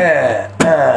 uh.